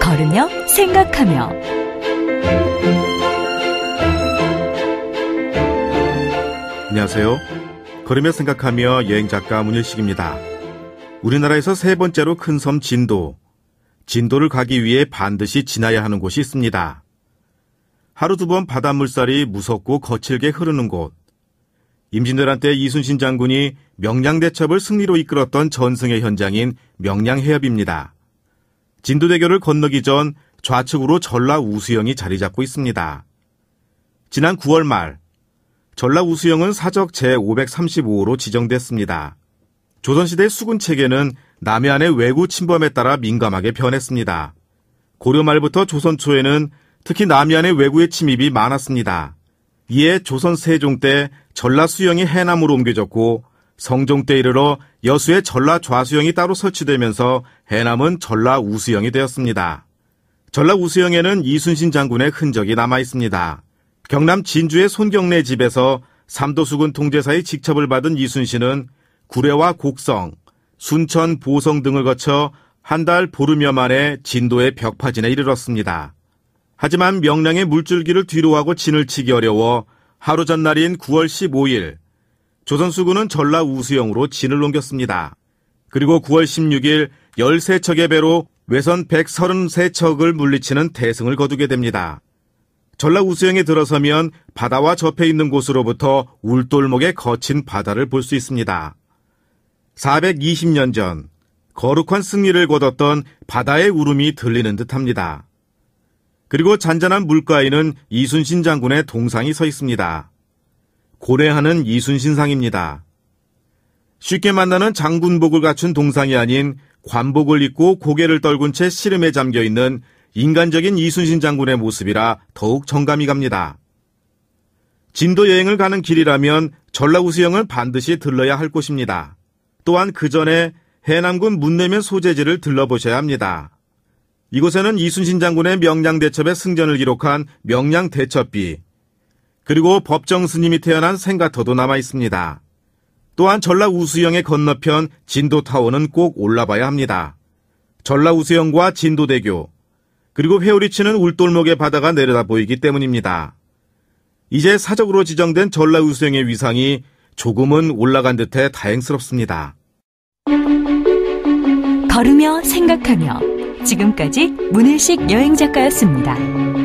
걸으며 생각하며 안녕하세요. 걸으며 생각하며 여행 작가 문일식입니다. 우리나라에서 세 번째로 큰 섬 진도. 진도를 가기 위해 반드시 지나야 하는 곳이 있습니다. 하루 두 번 바닷물살이 무섭고 거칠게 흐르는 곳. 임진왜란 때 이순신 장군이 명량대첩을 승리로 이끌었던 전승의 현장인 명량해협입니다. 진도대교를 건너기 전 좌측으로 전라 우수영이 자리 잡고 있습니다. 지난 9월 말 전라 우수영은 사적 제535호로 지정됐습니다. 조선시대 수군 체계는 남해안의 외구 침범에 따라 민감하게 변했습니다. 고려 말부터 조선 초에는 특히 남해안의 외구의 침입이 많았습니다. 이에 조선 세종 때 전라 수영이 해남으로 옮겨졌고 성종 때 이르러 여수의 전라 좌수영이 따로 설치되면서 해남은 전라 우수영이 되었습니다. 전라 우수영에는 이순신 장군의 흔적이 남아 있습니다. 경남 진주의 손경래 집에서 삼도수군 통제사의 직첩을 받은 이순신은 구례와 곡성, 순천, 보성 등을 거쳐 한 달 보름여 만에 진도의 벽파진에 이르렀습니다. 하지만 명량의 물줄기를 뒤로하고 진을 치기 어려워 하루 전날인 9월 15일 조선수군은 전라 우수영으로 진을 옮겼습니다. 그리고 9월 16일 13척의 배로 외선 133척을 물리치는 대승을 거두게 됩니다. 전라 우수영에 들어서면 바다와 접해 있는 곳으로부터 울돌목의 거친 바다를 볼 수 있습니다. 420년 전 거룩한 승리를 거뒀던 바다의 울음이 들리는 듯합니다. 그리고 잔잔한 물가에는 이순신 장군의 동상이 서 있습니다. 고래하는 이순신상입니다. 쉽게 만나는 장군복을 갖춘 동상이 아닌 관복을 입고 고개를 떨군 채 시름에 잠겨 있는 인간적인 이순신 장군의 모습이라 더욱 정감이 갑니다. 진도 여행을 가는 길이라면 전라우수영을 반드시 들러야 할 곳입니다. 또한 그 전에 해남군 문내면 소재지를 들러보셔야 합니다. 이곳에는 이순신 장군의 명량대첩의 승전을 기록한 명량대첩비, 그리고 법정 스님이 태어난 생가터도 남아 있습니다. 또한 전라 우수영의 건너편 진도타워는 꼭 올라봐야 합니다. 전라 우수영과 진도대교, 그리고 회오리 치는 울돌목의 바다가 내려다 보이기 때문입니다. 이제 사적으로 지정된 전라 우수영의 위상이 조금은 올라간 듯해 다행스럽습니다. 걸으며 생각하며 지금까지 문일식 여행작가였습니다.